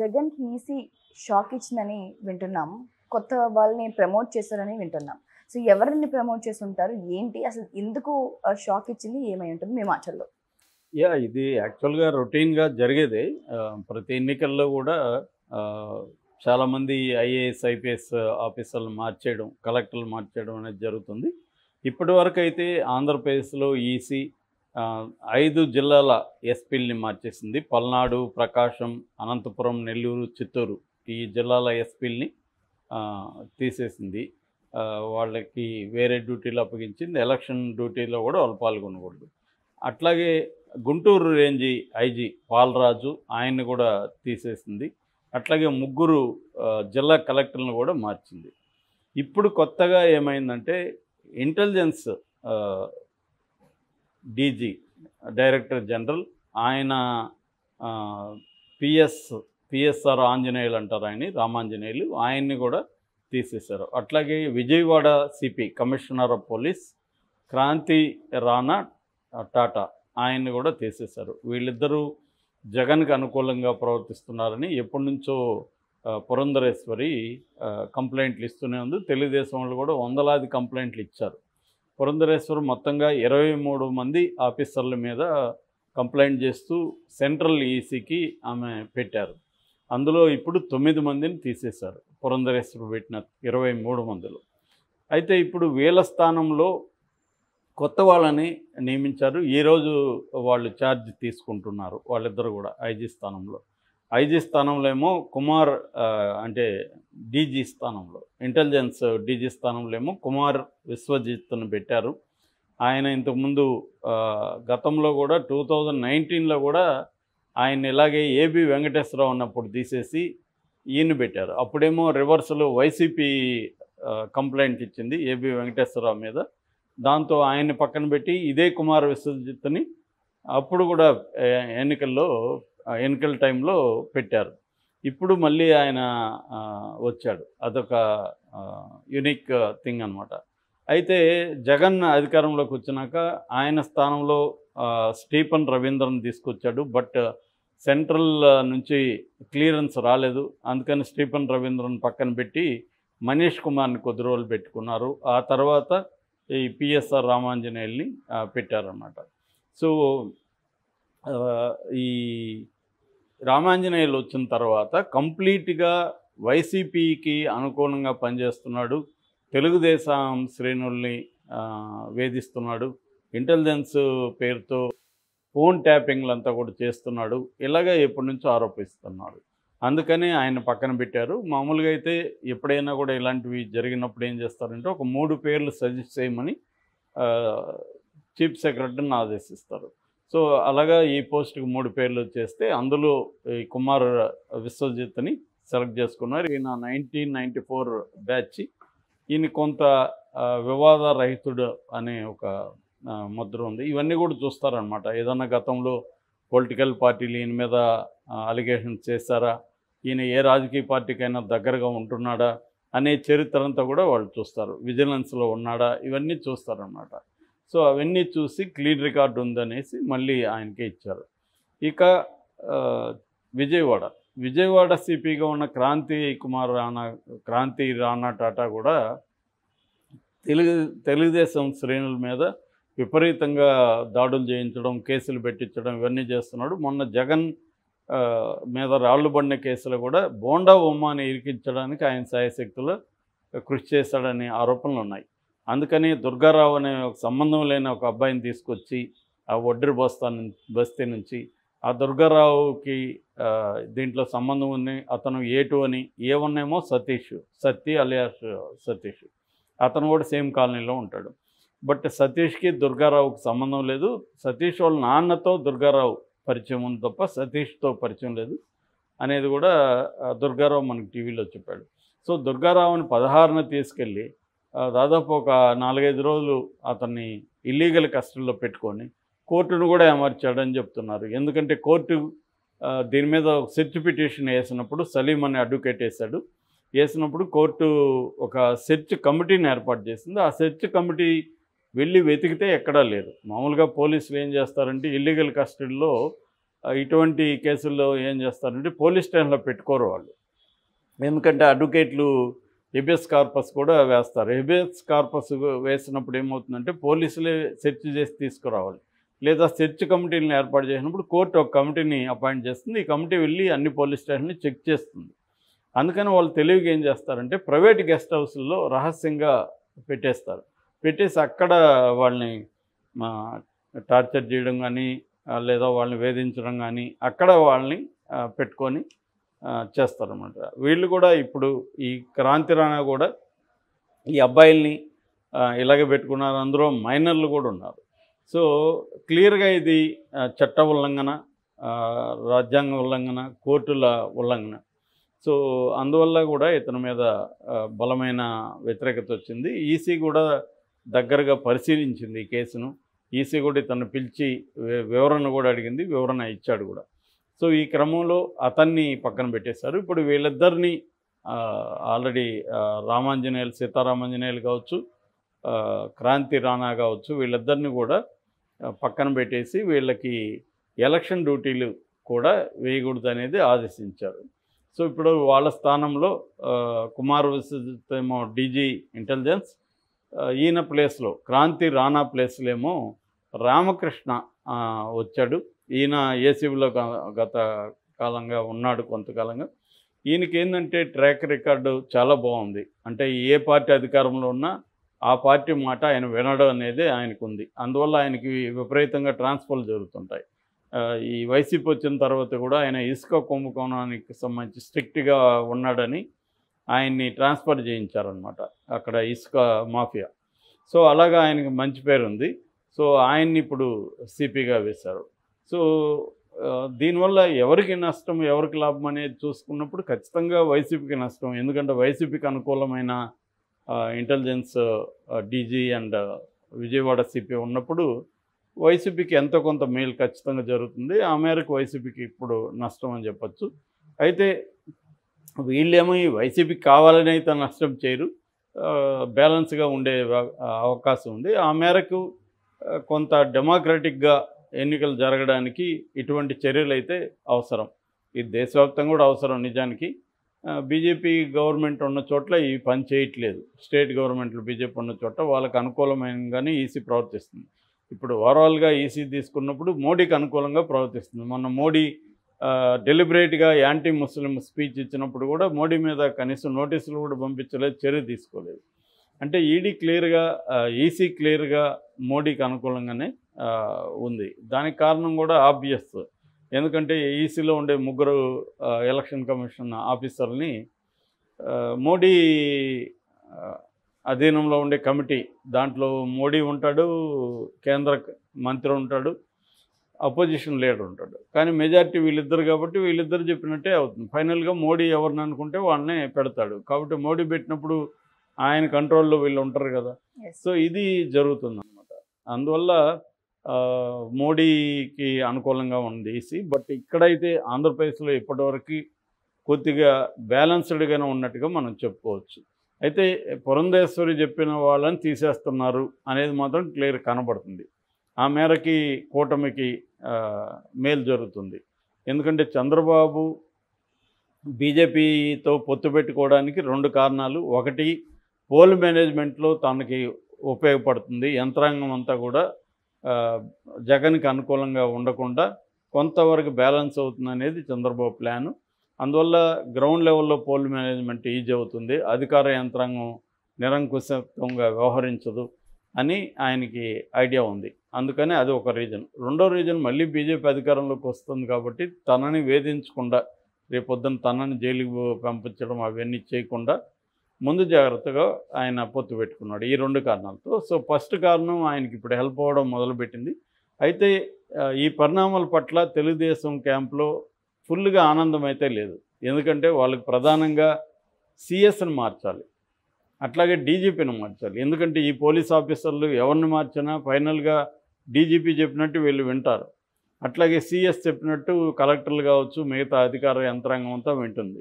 జగన్కి EC shock ఇచ్చిందని వింటున్నాం. కొత్త వాళ్ళని ప్రమోట్ చేశారని వింటున్నాం. సో ఎవరిని ప్రమోట్ చేసి ఉంటారు ఏంటి? అసలు ఎందుకు షాక్ ఇచ్చింది? ఏమై ఉంటుంది? మీ మాటల్లో. యా ఇది యాక్చువల్గా రొటీన్గా జరిగేది. ప్రతి ఎన్నికల్లో కూడా చాలామంది ఐఏఎస్ ఐపీఎస్ ఆఫీసర్లు మార్చేయడం కలెక్టర్లు మార్చేయడం అనేది జరుగుతుంది. ఇప్పటి వరకు అయితే ఆంధ్రప్రదేశ్లో ఈసీ ఐదు జిల్లాల ఎస్పీల్ని మార్చేసింది. పల్నాడు ప్రకాశం అనంతపురం నెల్లూరు చిత్తూరు ఈ జిల్లాల ఎస్పీల్ని తీసేసింది. వాళ్ళకి వేరే డ్యూటీలు అప్పగించింది. ఎలక్షన్ డ్యూటీలో కూడా వాళ్ళు పాల్గొనకూడదు. అట్లాగే గుంటూరు రేంజి ఐజీ పాలరాజు ఆయన్ని కూడా తీసేసింది. అట్లాగే ముగ్గురు జిల్లా కలెక్టర్లను కూడా మార్చింది. ఇప్పుడు కొత్తగా ఏమైందంటే ఇంటెలిజెన్స్ డీజీ డైరెక్టర్ జనరల్. ఆయన పిఎస్ పిఎస్ఆర్ ఆంజనేయులు అంటారు ఆయన రామాంజనేయులు. ఆయన్ని కూడా తీసేశారు. అట్లాగే Vijayawada CP commissioner of police Kranthi Rana Tata ఆయన్ని కూడా తీసేశారు. వీళ్ళిద్దరూ జగన్కి అనుకూలంగా ప్రవర్తిస్తున్నారని ఎప్పటి నుంచో పురంధరేశ్వరి కంప్లైంట్లు ఇస్తూనే ఉంది. తెలుగుదేశం వాళ్ళు కూడా వందలాది కంప్లైంట్లు ఇచ్చారు. పురంధరేశ్వరం మొత్తంగా ఇరవై మూడు మంది ఆఫీసర్ల మీద కంప్లైంట్ చేస్తూ సెంట్రల్ ఈసీకి ఆమె పెట్టారు. అందులో ఇప్పుడు తొమ్మిది మందిని తీసేశారు పురంధరేశ్వరం పెట్టిన ఇరవై మూడు మందిలో. అయితే ఇప్పుడు వీళ్ళ స్థానంలో కొత్త వాళ్ళని నియమించారు. ఈరోజు వాళ్ళు ఛార్జ్ తీసుకుంటున్నారు వాళ్ళిద్దరు కూడా ఐజీ స్థానంలో. ఐజీ స్థానంలో ఏమో కుమార్ అంటే డీజీ స్థానంలో. ఇంటెలిజెన్స్ డీజీ స్థానంలో ఏమో కుమార్ విశ్వజిత్ను పెట్టారు. ఆయన ఇంతకుముందు గతంలో కూడా టూ థౌజండ్ నైన్టీన్లో కూడా ఆయన ఇలాగే ఏబి వెంకటేశ్వరరావు ఉన్నప్పుడు తీసేసి ఈయన పెట్టారు. అప్పుడేమో రివర్స్లో వైసీపీ కంప్లైంట్ ఇచ్చింది ఏబి వెంకటేశ్వరరావు మీద. దాంతో ఆయన్ని పక్కన పెట్టి ఇదే కుమార్ విశ్వజిత్ని అప్పుడు కూడా ఎన్నికల్లో ఎన్నికల టైంలో పెట్టారు. ఇప్పుడు మళ్ళీ ఆయన వచ్చాడు. అదొక యునిక్ థింగ్ అనమాట అయితే జగన్ అధికారంలోకి వచ్చినాక ఆయన స్థానంలో స్టీఫన్ రవీంద్రన్ తీసుకొచ్చాడు. బట్ సెంట్రల్ నుంచి క్లియరెన్స్ రాలేదు. అందుకని స్టీఫన్ రవీంద్రన్ పక్కన పెట్టి మనీష్ కుమార్ని కొద్ది రోజులు పెట్టుకున్నారు. ఆ తర్వాత ఈ పిఎస్ఆర్ రామాంజనేయుల్ని పెట్టారన్నమాట. సో ఈ రామాంజనేయులు వచ్చిన తర్వాత కంప్లీట్గా వైసీపీకి అనుకూలంగా పనిచేస్తున్నాడు. తెలుగుదేశం శ్రేణుల్ని వేధిస్తున్నాడు. ఇంటెలిజెన్స్ పేరుతో ఫోన్ ట్యాపింగ్లంతా కూడా చేస్తున్నాడు. ఇలాగే ఎప్పటి నుంచో ఆరోపిస్తున్నాడు. అందుకని ఆయన పక్కన పెట్టారు. మామూలుగా అయితే ఎప్పుడైనా కూడా ఇలాంటివి జరిగినప్పుడు ఏం చేస్తారంటే ఒక మూడు పేర్లు సజెస్ట్ చేయమని చీఫ్ సెక్రటరీని ఆదేశిస్తారు. సో అలాగా ఈ పోస్ట్కి మూడు పేర్లు చేస్తే అందులో ఈ కుమార్ విశ్వజిత్ని సెలెక్ట్ చేసుకున్నారు. ఈయన నైన్టీన్ నైంటీ ఫోర్ బ్యాచ్. ఈయన కొంత వివాద వివాదరహితుడు అనే ఒక ముద్ర ఉంది. ఇవన్నీ కూడా చూస్తారనమాట ఏదన్నా గతంలో పొలిటికల్ పార్టీలు ఈయన మీద అలిగేషన్స్ చేశారా? ఈయన ఏ రాజకీయ పార్టీకైనా దగ్గరగా ఉంటున్నాడా? అనే చరిత్ర అంతా కూడా వాళ్ళు చూస్తారు. విజిలెన్స్లో ఉన్నాడా? ఇవన్నీ చూస్తారనమాట సో అవన్నీ చూసి క్లీన్ రికార్డు ఉందనేసి మళ్ళీ ఆయనకే ఇచ్చారు. ఇక విజయవాడ. విజయవాడ సిపిగా ఉన్న క్రాంతి కుమార్ రాణా క్రాంతి రాణా టాటా కూడా తెలుగు తెలుగుదేశం శ్రేణుల మీద విపరీతంగా దాడులు చేయించడం కేసులు పెట్టించడం ఇవన్నీ చేస్తున్నాడు. మొన్న జగన్ మీద రాళ్ళు పడిన కేసులో కూడా బోండా ఉమ్మాని ఇరికించడానికి ఆయన సాయశక్తులు కృషి చేశాడనే ఆరోపణలు ఉన్నాయి. అందుకని దుర్గారావు అనే ఒక సంబంధం లేని ఒక అబ్బాయిని తీసుకొచ్చి ఆ ఒడ్రి బస్తా బస్తీ నుంచి ఆ దుర్గారావుకి దీంట్లో సంబంధం ఉంది. అతను ఏటు అని ఏ ఉన్నేమో సతీష్ సత్తి అలియాస్ సతీష్. అతను కూడా సేమ్ కాలనీలో ఉంటాడు. బట్ సతీష్కి దుర్గారావుకి సంబంధం లేదు. సతీష్ వాళ్ళ నాన్నతో దుర్గారావు పరిచయం ఉంది తప్ప సతీష్తో పరిచయం లేదు అనేది కూడా దుర్గారావు మనకి టీవీలో చెప్పాడు. సో దుర్గారావుని పదహారున తీసుకెళ్ళి దాదాపు ఒక నాలుగైదు రోజులు అతన్ని ఇల్లీగల్ కస్టడీలో పెట్టుకొని కోర్టును కూడా అమర్చాడని చెప్తున్నారు. ఎందుకంటే కోర్టు దీని మీద ఒక సెర్చ్ పిటిషన్ వేసినప్పుడు సలీం అనే అడ్వకేట్ వేశాడు. వేసినప్పుడు కోర్టు ఒక సెర్చ్ కమిటీని ఏర్పాటు చేసింది. ఆ సెర్చ్ కమిటీ వెళ్ళి వెతికితే ఎక్కడా లేదు. మామూలుగా పోలీసులు ఏం చేస్తారంటే ఇల్లీగల్ కస్టడీలో ఇటువంటి కేసుల్లో ఏం చేస్తారంటే పోలీస్ స్టేషన్లో పెట్టుకోరు వాళ్ళు. ఎందుకంటే అడ్వకేట్లు హెబియస్ కార్పస్ కూడా వేస్తారు. హెబియస్ కార్పస్ వేసినప్పుడు ఏమవుతుందంటే పోలీసులే సెర్చ్ చేసి తీసుకురావాలి. లేదా సెర్చ్ కమిటీని ఏర్పాటు చేసినప్పుడు కోర్టు ఒక కమిటీని అపాయింట్ చేస్తుంది. ఈ కమిటీ వెళ్ళి అన్ని పోలీస్ స్టేషన్ని చెక్ చేస్తుంది. అందుకని వాళ్ళు తెలివిగా ఏం చేస్తారంటే ప్రైవేట్ గెస్ట్ హౌస్లో రహస్యంగా పెట్టేస్తారు. పెట్టేసి అక్కడ వాళ్ళని మా టార్చర్ చేయడం కానీ లేదా వాళ్ళని వేధించడం కానీ అక్కడ వాళ్ళని పెట్టుకొని చేస్తారన్నమాట. వీళ్ళు కూడా ఇప్పుడు ఈ క్రాంతి రాణా కూడా ఈ అబ్బాయిల్ని ఇలాగే పెట్టుకున్నారు. అందులో మైనర్లు కూడా ఉన్నారు. సో క్లియర్గా ఇది చట్ట ఉల్లంఘన రాజ్యాంగ ఉల్లంఘన కోర్టుల ఉల్లంఘన. సో అందువల్ల కూడా ఇతని మీద బలమైన వ్యతిరేకత వచ్చింది. ఈసీ కూడా దగ్గరగా పరిశీలించింది ఈ కేసును. ఈసీ కూడా ఇతను పిలిచి వివరణ కూడా అడిగింది. వివరణ ఇచ్చాడు కూడా. సో ఈ క్రమంలో అతన్ని పక్కన పెట్టేశారు. ఇప్పుడు వీళ్ళిద్దరిని ఆల్రెడీ రామాంజనేయులు సీతారామాంజనేయులు కావచ్చు క్రాంతి రాణా కావచ్చు వీళ్ళిద్దరిని కూడా పక్కన పెట్టేసి వీళ్ళకి ఎలక్షన్ డ్యూటీలు కూడా వేయకూడదు అనేది ఆదేశించారు. సో ఇప్పుడు వాళ్ళ స్థానంలో కుమార్ ఏమో డీజీ ఇంటెలిజెన్స్ ఈయన ప్లేస్లో క్రాంతి రాణా ప్లేస్లో ఏమో రామకృష్ణ వచ్చాడు. ఈయన ఏసీబీలో గత కాలంగా ఉన్నాడు కొంతకాలంగా. ఈయనకి ఏంటంటే ట్రాక్ రికార్డు చాలా బాగుంది. అంటే ఏ పార్టీ అధికారంలో ఉన్నా ఆ పార్టీ మాట ఆయన వినడం అనేది ఆయనకు ఉంది అందువల్ల ఆయనకి విపరీతంగా ట్రాన్స్ఫర్లు జరుగుతుంటాయి. ఈ వైసీపీ వచ్చిన తర్వాత కూడా ఆయన ఇసుక కుంభకోణానికి సంబంధించి స్ట్రిక్ట్గా ఉన్నాడని ఆయన్ని ట్రాన్స్ఫర్ చేయించారనమాట అక్కడ ఇసుక మాఫియా. సో అలాగా ఆయనకి మంచి పేరు ఉంది సో ఆయన్ని ఇప్పుడు సిపిగా వేశారు. సో దీనివల్ల ఎవరికి నష్టం ఎవరికి లాభం అనేది చూసుకున్నప్పుడు ఖచ్చితంగా వైసీపీకి నష్టం. ఎందుకంటే వైసీపీకి అనుకూలమైన intelligence DG and Vijayawada CP ఉన్నప్పుడు వైసీపీకి ఎంతో కొంత మేలు ఖచ్చితంగా జరుగుతుంది. ఆ మేరకు వైసీపీకి ఇప్పుడు నష్టం అని చెప్పచ్చు. అయితే వీళ్ళేమో ఈ వైసీపీకి కావాలని అయితే నష్టం చేయరు. బ్యాలెన్స్గా ఉండే అవకాశం ఉంది. ఆ మేరకు కొంత డెమోక్రటిక్గా ఎన్నికలు జరగడానికి ఇటువంటి చర్యలు అయితే అవసరం. ఇది దేశవ్యాప్తంగా కూడా అవసరం నిజానికి. బీజేపీ గవర్నమెంట్ ఉన్న చోట్ల ఈ పని చేయట్లేదు. స్టేట్ గవర్నమెంట్లు బీజేపీ ఉన్న చోట వాళ్ళకు అనుకూలమైనగానే ఈసీ ప్రవర్తిస్తుంది. ఇప్పుడు ఓవరాల్గా ఈసీ తీసుకున్నప్పుడు మోడీకి అనుకూలంగా ప్రవర్తిస్తుంది. మొన్న మోడీ డెలిబరేట్గా యాంటీ ముస్లిం స్పీచ్ ఇచ్చినప్పుడు కూడా మోడీ మీద కనీసం నోటీసులు కూడా పంపించలేదు చర్య తీసుకోలేదు. అంటే ఈడీ క్లియర్గా ఈసీ క్లియర్గా మోడీకి అనుకూలంగానే ఉంది. దానికి కారణం కూడా ఆబ్వియస్. ఎందుకంటే ఈసీలో ఉండే ముగ్గురు ఎలక్షన్ కమిషన్ ఆఫీసర్ని మోడీ అధీనంలో ఉండే కమిటీ దాంట్లో మోడీ ఉంటాడు కేంద్ర మంత్రి ఉంటాడు అపోజిషన్ లీడర్ ఉంటాడు. కానీ మెజారిటీ వీళ్ళిద్దరు కాబట్టి వీళ్ళిద్దరు చెప్పినట్టే అవుతుంది. ఫైనల్గా మోడీ ఎవరిని అనుకుంటే వాళ్ళనే పెడతాడు. కాబట్టి మోడీ పెట్టినప్పుడు ఆయన కంట్రోల్లో వీళ్ళు ఉంటారు కదా. సో ఇది జరుగుతుంది అందువల్ల మోడీకి అనుకూలంగా ఉంది ఈసీ బట్ ఇక్కడైతే ఆంధ్రప్రదేశ్లో ఇప్పటివరకు కొద్దిగా బ్యాలెన్స్డ్గానే ఉన్నట్టుగా మనం చెప్పుకోవచ్చు. అయితే పురంధేశ్వరి చెప్పిన వాళ్ళని తీసేస్తున్నారు అనేది మాత్రం క్లియర్ కనబడుతుంది. ఆ మేరకి కూటమికి మేలు జరుగుతుంది. ఎందుకంటే చంద్రబాబు బీజేపీతో పొత్తు పెట్టుకోవడానికి రెండు కారణాలు. ఒకటి పోల్ మేనేజ్మెంట్లో తనకి ఉపయోగపడుతుంది. యంత్రాంగం అంతా కూడా జగన్కి అనుకూలంగా ఉండకుండా కొంతవరకు బ్యాలెన్స్ అవుతుంది అనేది చంద్రబాబు ప్లాను. అందువల్ల గ్రౌండ్ లెవెల్లో పోల్ మేనేజ్మెంట్ ఈజీ అవుతుంది. అధికార యంత్రాంగం నిరంకుశత్వంగా వ్యవహరించదు అని ఆయనకి ఐడియా ఉంది. అందుకని అది ఒక రీజన్. రెండో రీజన్ మళ్ళీ బీజేపీ అధికారంలోకి వస్తుంది కాబట్టి తనని వేధించకుండా రేపొద్దున తనని జైలుకి పంపించడం అవన్నీ చేయకుండా ముందు జాగ్రత్తగా ఆయన పొత్తు పెట్టుకున్నాడు ఈ రెండు కారణాలతో. సో ఫస్ట్ కారణం ఆయనకి ఇప్పుడు హెల్ప్ అవ్వడం మొదలుపెట్టింది. అయితే ఈ పరిణామాల పట్ల తెలుగుదేశం క్యాంప్లో ఫుల్గా ఆనందం అయితే లేదు. ఎందుకంటే వాళ్ళకి ప్రధానంగా సిఎస్ని మార్చాలి. అట్లాగే డీజీపీని మార్చాలి. ఎందుకంటే ఈ పోలీస్ ఆఫీసర్లు ఎవరిని మార్చినా ఫైనల్గా డీజీపీ చెప్పినట్టు వీళ్ళు వింటారు. అట్లాగే సిఎస్ చెప్పినట్టు కలెక్టర్లు కావచ్చు మిగతా అధికార యంత్రాంగం అంతా వింటుంది.